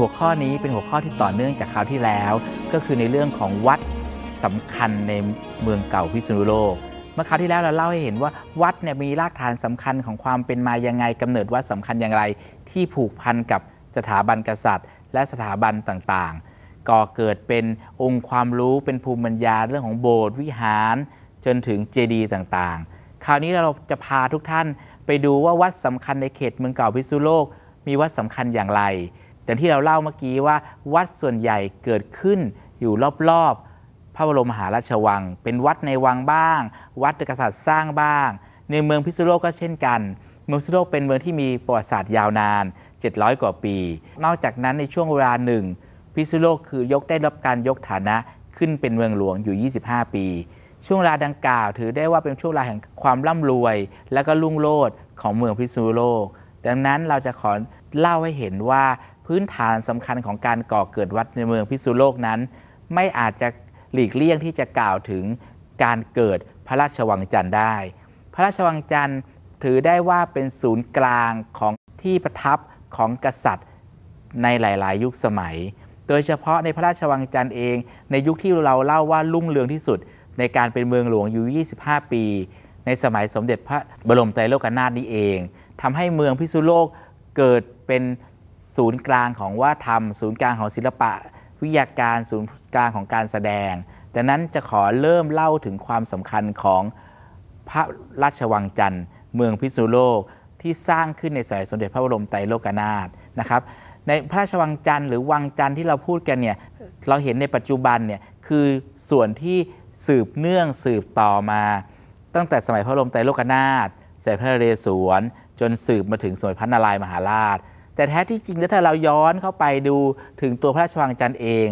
หัวข้อนี้เป็นหัวข้อที่ต่อเนื่องจากคราวที่แล้ว ก็คือในเรื่องของวัดสำคัญในเมืองเก่าพิษณุโลก เมื่อคราวที่แล้วเราเล่าให้เห็นว่าวัดเนี่ยมีรากฐานสำคัญของความเป็นมายังไงกำเนิดวัดสำคัญอย่างไร ที่ผูกพันกับสถาบันกษัตริย์ และสถาบันต่างๆ ก่อเกิดเป็นองค์ความรู้เป็นภูมิปัญญาเรื่องของโบสถ์วิหาร จนถึงเจดีย์ต่างๆ คราวนี้เราจะพาทุกท่านไปดูว่าวัดสำคัญในเขตเมืองเก่าพิษณุโลก มีวัดสำคัญอย่างไร อย่างที่เราเล่าเมื่อกี้ว่าวัดส่วนใหญ่เกิดขึ้นอยู่รอบๆ พระบรมมหาราชวัง เป็นวัดในวังบ้าง วัดกษัตริย์สร้างบ้าง ในเมืองพิษณุโลกก็เช่นกัน เมืองพิษณุโลกเป็นเมืองที่มีประวัติศาสตร์ยาวนาน 700 กว่าปี นอกจากนั้นในช่วงเวลาหนึ่งพิษณุโลกคือยกได้รับการยกฐานะขึ้นเป็นเมืองหลวงอยู่ 25 ปี ช่วงเวลาดังกล่าว ถือได้ว่าเป็นช่วงเวลาแห่งความร่ำรวย และก็รุ่งโรจน์ของเมืองพิษณุโลก ดังนั้นเราจะขอเล่าให้เห็นว่า พื้นฐานสำคัญของการก่อเกิดวัดในเมืองพิษณุโลกนั้น ไม่อาจจะหลีกเลี่ยงที่จะกล่าวถึงการเกิดพระราชวังจันทร์ได้ พระราชวังจันทร์ถือได้ว่าเป็นศูนย์กลางของที่ประทับของกษัตริย์ในหลาย ๆ ยุคสมัย โดยเฉพาะในพระราชวังจันทร์เอง ในยุคที่เราเล่าว่ารุ่งเรืองที่สุด ในการเป็นเมืองหลวงอยู่ 25 ปี ในสมัยสมเด็จพระบรมไตรโลกนาถนี้เองทำให้เมืองพิษณุโลกเกิดเป็น ศูนย์กลางของว่าธรรม ศูนย์กลางของศิลปะ วิทยาการศูนย์กลางของการแสดง ดังนั้นจะขอเริ่มเล่าถึงความสำคัญของพระราชวังจันทร์เมืองพิษณุโลกที่สร้างขึ้นในสมัยสมเด็จพระบรมไตรโลกนาถนะครับในพระราชวังจันทร์หรือวังจันทร์ที่เราพูดกันเนี่ยเราเห็นในปัจจุบันเนี่ยคือส่วนที่สืบเนื่องสืบต่อมา ตั้งแต่สมัยพระบรมไตรโลกนาถสมัยพระนเรศวร จนสืบมาถึงสมัยพระนารายมหาราช แต่แท้ที่จริงแล้วถ้าเราย้อนเข้าไปดูถึงตัวพระราชวังจันทร์เอง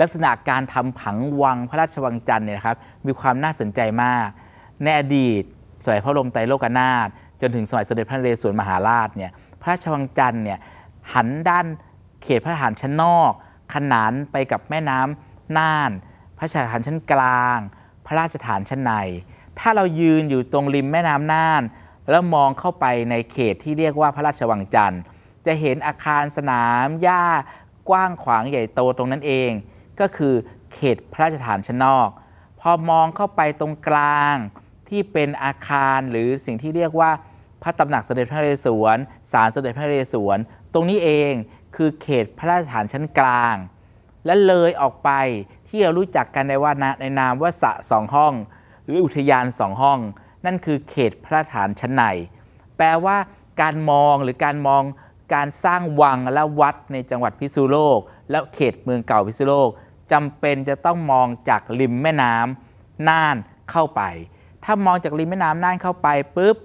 ลักษณะการทำผังวังพระราชวังจันทร์เนี่ยครับมีความน่าสนใจมาก ในอดีตสมัยพระบรมไตรโลกนาถจนถึงสมัยสมเด็จพระนเรศวรมหาราชเนี่ยพระราชวังจันทร์เนี่ยหันด้านเขตพระทหารชั้นนอก ขนานไปกับแม่น้ำน่าน พระราชฐานชั้นกลาง พระราชฐานชั้นใน ถ้าเรายืนอยู่ตรงริมแม่น้ำน่าน แล้วมองเข้าไปในเขตที่เรียกว่าพระราชวังจันทร์ จะเห็นอาคารสนามหญ้ากว้างขวางใหญ่โตตรงนั้นเอง ก็คือเขตพระราชฐานชั้นนอก พอมองเข้าไปตรงกลางที่เป็นอาคารหรือสิ่งที่เรียกว่าพระตำหนักสมเด็จพระนเรศวรศาลสมเด็จพระนเรศวร ตรงนี้เองคือเขตพระราชฐานชั้นกลาง และเลยออกไปที่เรารู้จักกันในว่าในนามว่าสะสองห้อง หรืออุทยานสองห้อง นั่นคือเขตพระฐานชั้นใน แปลว่าการมองหรือการมองการสร้างวังและวัดในจังหวัดพิษณุโลก และเขตเมืองเก่าพิษณุโลกจำเป็นจะต้องมองจากริมแม่น้ำน่านเข้าไป ถ้ามองจากริมแม่น้ำน่านเข้าไปปุ๊บ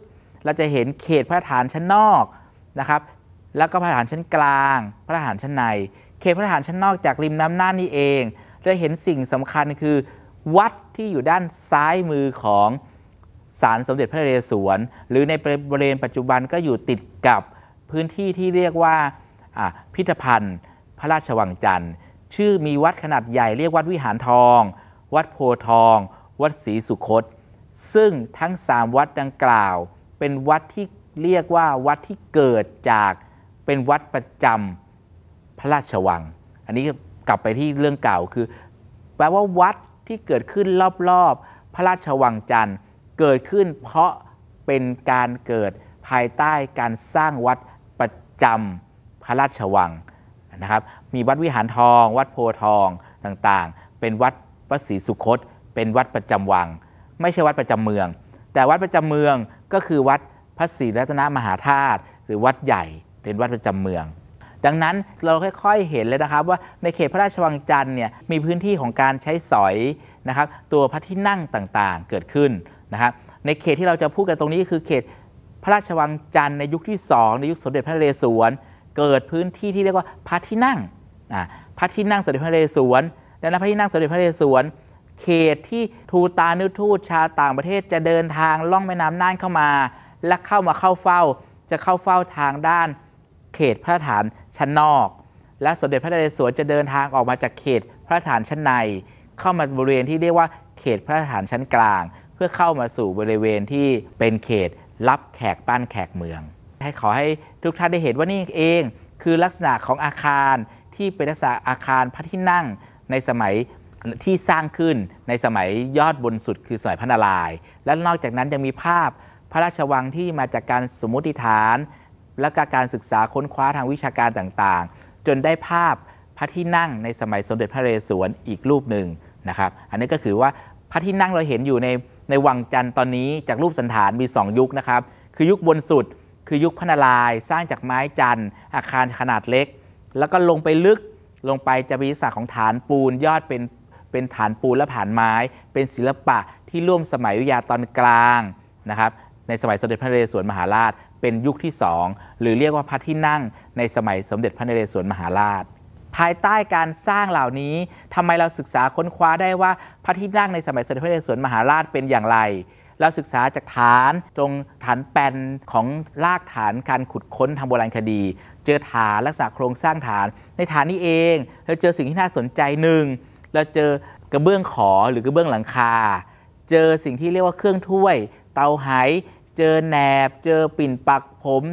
เราจะเห็นเขตพระฐานชั้นนอกนะครับ แล้วก็พระฐานชั้นกลาง พระฐานชั้นใน เขตพระฐานชั้นนอกจากริมน้ำน่านนี่เองเราเห็นสิ่งสำคัญคือ วัดที่อยู่ด้านซ้ายมือของ ศาลสมเด็จพระนเรศวร หรือในบริเวณปัจจุบันก็อยู่ติดกับพื้นที่ที่เรียกว่าพิพิธภัณฑ์ พระราชวังจันทร์ ชื่อมีวัดขนาดใหญ่เรียกวัดวิหารทอง วัดโพทอง วัดศรีสุคต ซึ่งทั้ง 3 วัดดังกล่าว เป็นวัดที่เรียกว่าวัดที่เกิดจากเป็นวัดประจำพระราชวัง อันนี้กลับไปที่เรื่องเก่าคือ แปลว่าวัดที่เกิดขึ้นรอบๆ พระราชวังจันทร์ เกิดขึ้นเพราะเป็นการเกิดภายใต้การสร้างวัดประจำพระราชวังนะครับ มีวัดวิหารทอง วัดโพทองต่างๆ เป็นวัดวัดศรีสุคต เป็นวัดประจำวัง ไม่ใช่วัดประจำเมือง แต่วัดประจำเมืองก็คือวัดพระศรีรัตนมหาธาตุหรือวัดใหญ่เป็นวัดประจำเมือง ดังนั้นเราค่อยๆเห็นเลยนะครับว่าในเขตพระราชวังจันทร์เนี่ยมีพื้นที่ของการใช้สอยนะครับตัวพระที่นั่งต่างๆเกิดขึ้น นะครับในเขตที่เราจะพูดกันตรงนี้คือเขตพระราชวังจันทร์ในยุคที่ 2 ในยุคสมเด็จพระนเรศวร เกิดพื้นที่ที่เรียกว่าพระที่นั่งพระที่นั่งสมเด็จพระนเรศวรดังนั้นพระที่นั่งสมเด็จพระนเรศวร เขตที่ทูตานุทูตชาวต่างประเทศจะเดินทางล่องแม่น้ำน่านเข้ามา และเข้ามาเข้าเฝ้า จะเข้าเฝ้าทางด้านเขตพระฐานชั้นนอก และสมเด็จพระนเรศวรจะเดินทางออกมาจากเขตพระฐานชั้นใน เข้ามาบริเวณที่เรียกว่าเขตพระฐานชั้นกลาง เพื่อเข้ามาสู่บริเวณที่เป็นเขตรับแขกบ้านแขกเมือง ให้ขอให้ทุกท่านได้เห็นว่านี่เอง คือลักษณะของอาคารที่เป็นลักษณะอาคารพระที่นั่งในสมัยที่สร้างขึ้นในสมัยยอดบนสุดคือสมัยพระนารายณ์และนอกจากนั้นยังมีภาพพระราชวังที่มาจากการสมมติฐาน และกการศึกษาค้นคว้าทางวิชาการต่างๆ จนได้ภาพพระที่นั่งในสมัยสมเด็จพระนเรศวรอีกรูปหนึ่งนะครับ อันนี้ก็คือว่าพระที่นั่งเราเห็นอยู่ใน ในวังจันทร์ตอนนี้จากรูปสันฐานมี 2 ยุคนะครับ คือยุคบนสุดคือยุคพนารายสร้างจากไม้จันทร์ อาคารขนาดเล็ก แล้วก็ลงไปลึกลงไปจะมีลักษณะของฐานปูนยอดเป็นเป็นฐานปูนและผ่านไม้ เป็นศิลปะที่ร่วมสมัยวิทยาตอนกลางนะครับในสมัยสมเด็จพระนเรศวรมหาราช เป็นยุคที่สองหรือเรียกว่าพระที่นั่งในสมัยสมเด็จพระนเรศวรมหาราช ภายใต้การสร้างเหล่านี้ทำไมเราศึกษาค้นคว้าได้ว่าพระที่นั่งในสมัยสมเด็จพระนเรศวรมหาราชเป็นอย่างไร เราศึกษาจากฐานตรงฐานแปนของรากฐานการขุดค้นทางโบราณคดี เจอฐานลักษณะโครงสร้างฐาน ในฐานนี้เองเราเจอสิ่งที่น่าสนใจหนึ่งเราเจอกระเบื้องขอหรือกระเบื้องหลังคา เจอสิ่งที่เรียกว่าเครื่องถ้วย เตาไหเจอแหนบ เจอปิ่นปักผม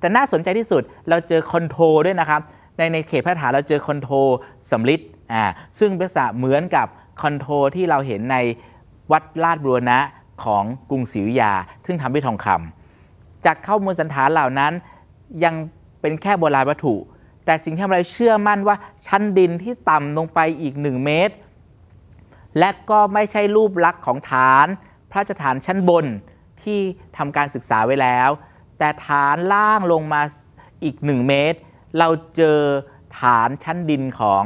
แต่น่าสนใจที่สุดเราเจอคอนโทรด้วยนะครับ ในในเขตพระฐานเราเจอคอนโทรสำลิดอ่าซึ่งเป็นลักษณะเหมือนกับคอนโทรที่เราเห็นในวัดลาดบุรณะของกรุงศรีอยุธยา ซึ่งทำด้วยทองคำจากข้อมูลสันฐานเหล่านั้นยังเป็นแค่โบราณวัตถุ แต่สิ่งที่เราเชื่อมั่นว่าชั้นดินที่ต่ำลงไปอีก 1 เมตร และก็ไม่ใช่รูปลักษณ์ของฐาน พระราชฐานชั้นบนที่ทำการศึกษาไว้แล้ว แต่ฐานล่างลงมาอีก 1 เมตร เราเจอฐานชั้นดินของ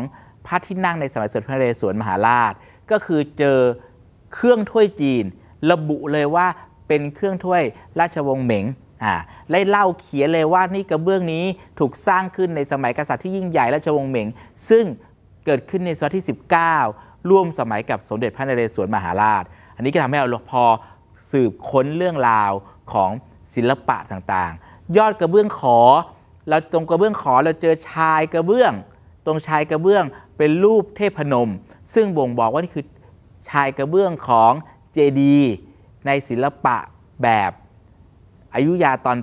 พระที่นั่งในสมัยสมเด็จพระนเรศวรมหาราช ก็คือเจอเครื่องถ้วยจีน ระบุเลยว่าเป็นเครื่องถ้วยราชวงศ์เหม็งอ่าไล่เล่าเขียนเลยว่านี่กระเบื้องนี้ถูกสร้างขึ้นในสมัยกษัตริย์ที่ยิ่งใหญ่ราชวงศ์เหม็ง ซึ่งเกิดขึ้นในศตวรรษที่ 19 ร่วมสมัยกับสมเด็จพระนเรศวรมหาราช อันนี้ก็ทำให้เราพอสืบค้นเรื่องราวของศิลปะต่างๆ ยอดกระเบื้องขอ เราตรงกระเบื้องขอเราเจอชายกระเบื้อง ตรงชายกระเบื้องเป็นรูปเทพนม ซึ่งบ่งบอกว่านี่คือชายกระเบื้องของเจดีในศิลปะแบบอายุยาตอน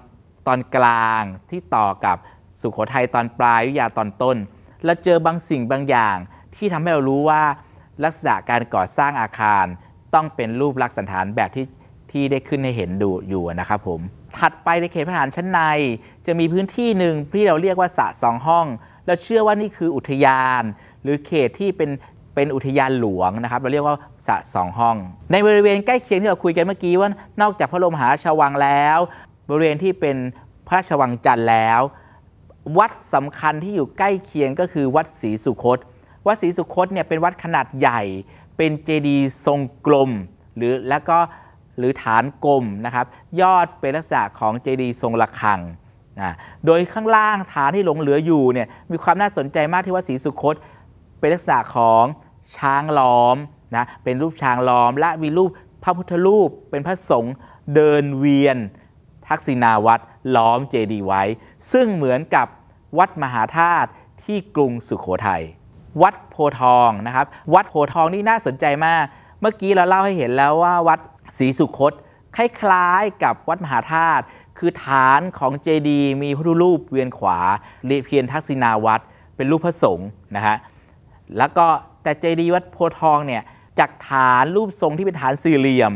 ตอนกลางที่ต่อกับสุขโขทัยตอนปลายอายุยาตอนต้น เราเจอบางสิ่งบางอย่างที่ทำให้เรารู้ว่าลักษณะการก่อสร้างอาคารต้องเป็นรูปลักษณ์สันฐานแบบที่ที่ได้ขึ้นให้เห็นดูอยู่นะครับผม ถัดไปในเขตพระฐานชั้นใน จะมีพื้นที่หนึ่งที่เราเรียกว่าสระสองห้อง เราเชื่อว่านี่คืออุทยาน หรือเขตที่เป็นเป็นอุทยานหลวงนะครับ เราเรียกว่าสระสองห้อง ในบริเวณใกล้เคียงที่เราคุยกันเมื่อกี้ว่านอกจากพระบรมหาราชวังแล้ว บริเวณที่เป็นพระราชวังจันทร์แล้ว วัดสำคัญที่อยู่ใกล้เคียงก็คือวัดศรีสุคต วัดศรีสุคตเนี่ยเป็นวัดขนาดใหญ่ เป็นเจดีย์ทรงกลม หรือแล้วก็ หรือฐานกลมนะครับ ยอดเป็นลักษณะของเจดีย์ทรงระฆังนะโดยข้างล่างฐานที่หลงเหลืออยู่เนี่ยมีความน่าสนใจมากที่วัดศรีสุคตเป็นลักษณะของช้างล้อมนะเป็นรูปช้างล้อม และมีรูปพระพุทธรูปเป็นพระสงฆ์เดินเวียน ทักษิณาวัดล้อมเจดีย์ไว้ ซึ่งเหมือนกับวัดมหาธาตุที่กรุงสุขโขทัยวัดโพทองนะครับ วัดโพทองนี่น่าสนใจมาก เมื่อกี้เราเล่าให้เห็นแล้วว่าวัด ศรีสุคตคล้ายๆกับวัดมหาธาตุคือฐานของเจดีย์มีพระพุทธรูปเวียนขวาเรียเพียนทักษิณาวัดเป็นรูปพระสงฆ์นะฮะแล้วก็แต่เจดีย์วัดโพทองเนี่ยจากฐานรูปทรงที่เป็นฐานสี่เหลี่ยม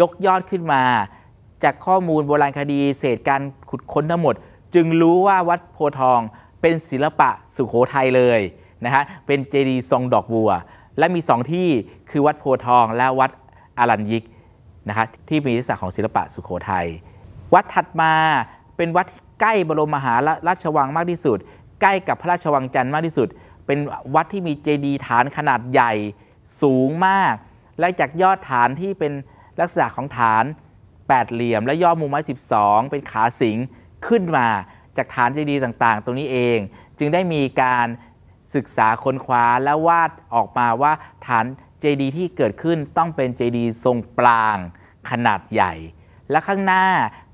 ยกยอดขึ้นมา จากข้อมูลโบราณคดีเศษการขุดค้นทั้งหมด จึงรู้ว่าวัดโพทองเป็นศิลปะสุขโขทัยเลยนะฮะเป็นเจดีย์ทรงดอกบัว และมีสองที่คือวัดโพทองและวัดอรัญยิก นะครที่มีลักษณะของศิลปะสุโขทยัย วัดถัดมาเป็นวัดที่ใกล้บรมมหาราชวังมากที่สุด ใกล้กับพระราชวังจันทร์มากที่สุด เป็นวัดที่มีเจดีย์ฐานขนาดใหญ่สูงมาก และจากยอดฐานที่เป็นลักษณะของฐานแปดเหลี่ยม และยอดมุมไม้12 เป็นขาสิงขึ้นมาจากฐานเจดีย์ต่างๆ ตรงนี้เอง จึงได้มีการศึกษาค้นคว้าและวาดออกมาว่าฐาน เจดีย์ที่เกิดขึ้นต้องเป็นเจดีย์ทรงปรางขนาดใหญ่ และข้างหน้า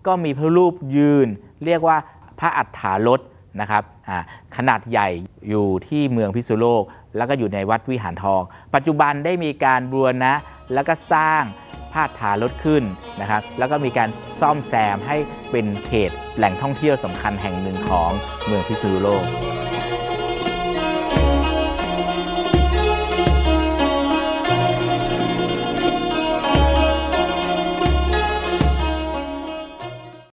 ก็มีพระรูปยืน เรียกว่าพระอัฏฐารถนะครับขนาดใหญ่อยู่ที่เมืองพิษณุโลก แล้วก็อยู่ในวัดวิหารทอง ปัจจุบันได้มีการบูรณะแล้วก็สร้างพาดฐานรถขึ้นนะครับ แล้วก็มีการซ่อมแซมให้เป็นเขตแหล่งท่องเที่ยวสำคัญแห่งหนึ่งของเมืองพิษณุโลก